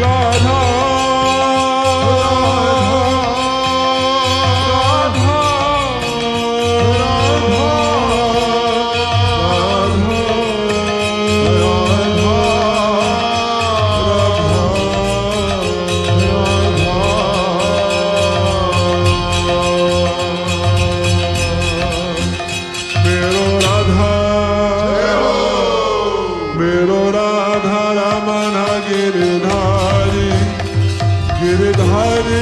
Radha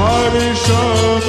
हरिषभ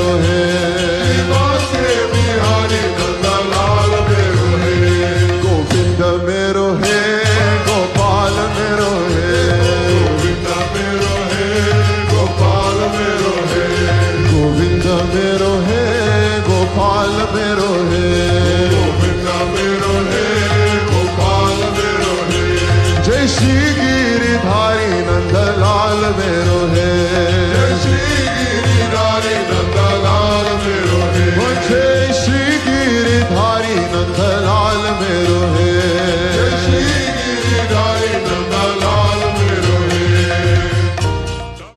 little